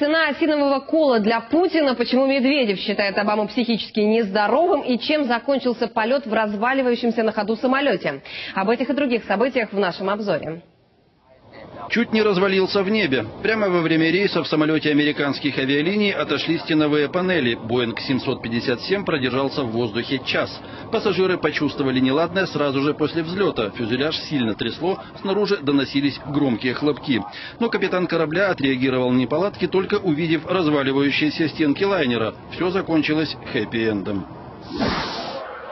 Цена осинового кола для Путина, почему Медведев считает Обаму психически нездоровым и чем закончился полет в разваливающемся на ходу самолете. Об этих и других событиях в нашем обзоре. Чуть не развалился в небе. Прямо во время рейса в самолете американских авиалиний отошли стеновые панели. Боинг 757 продержался в воздухе час. Пассажиры почувствовали неладное сразу же после взлета. Фюзеляж сильно трясло, снаружи доносились громкие хлопки. Но капитан корабля отреагировал неполадки, только увидев разваливающиеся стенки лайнера. Все закончилось хэппи-эндом.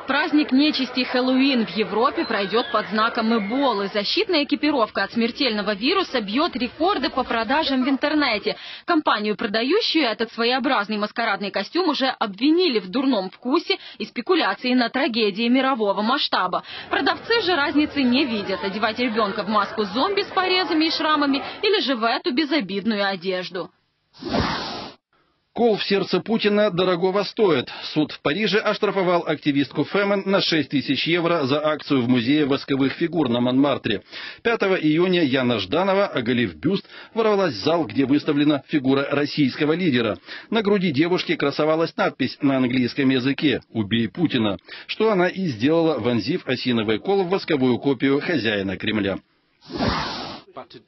Праздник нечисти Хэллоуин в Европе пройдет под знаком Эболы. Защитная экипировка от смертельного вируса бьет рекорды по продажам в интернете. Компанию, продающую этот своеобразный маскарадный костюм, уже обвинили в дурном вкусе и спекуляции на трагедии мирового масштаба. Продавцы же разницы не видят. Одевать ребенка в маску зомби с порезами и шрамами или же в эту безобидную одежду. Кол в сердце Путина дорогого стоит. Суд в Париже оштрафовал активистку Фемен на 6 тысяч евро за акцию в музее восковых фигур на Монмартре. 5 июня Яна Жданова, оголив бюст, ворвалась в зал, где выставлена фигура российского лидера. На груди девушки красовалась надпись на английском языке «Убей Путина», что она и сделала, вонзив осиновый кол в восковую копию хозяина Кремля.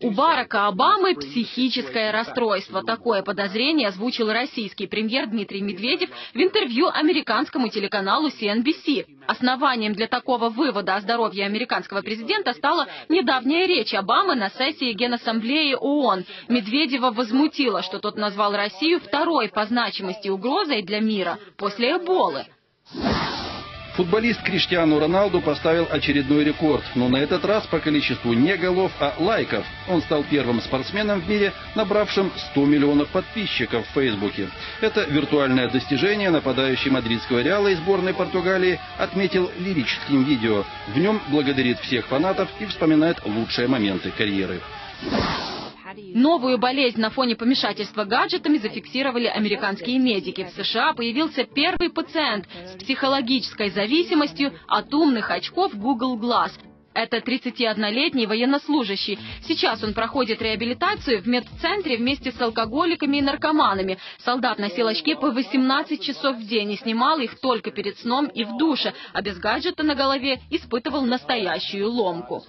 У Барака Обамы психическое расстройство. Такое подозрение озвучил российский премьер Дмитрий Медведев в интервью американскому телеканалу CNBC. Основанием для такого вывода о здоровье американского президента стала недавняя речь Обамы на сессии Генассамблеи ООН. Медведева возмутило, что тот назвал Россию второй по значимости угрозой для мира после Эболы. Футболист Криштиану Роналду поставил очередной рекорд, но на этот раз по количеству не голов, а лайков. Он стал первым спортсменом в мире, набравшим 100 миллионов подписчиков в Фейсбуке. Это виртуальное достижение нападающий мадридского Реала и сборной Португалии отметил лирическим видео. В нем благодарит всех фанатов и вспоминает лучшие моменты карьеры. Новую болезнь на фоне помешательства гаджетами зафиксировали американские медики. В США появился первый пациент с психологической зависимостью от умных очков Google Glass. Это 31-летний военнослужащий. Сейчас он проходит реабилитацию в медцентре вместе с алкоголиками и наркоманами. Солдат носил очки по 18 часов в день и снимал их только перед сном и в душе, а без гаджета на голове испытывал настоящую ломку.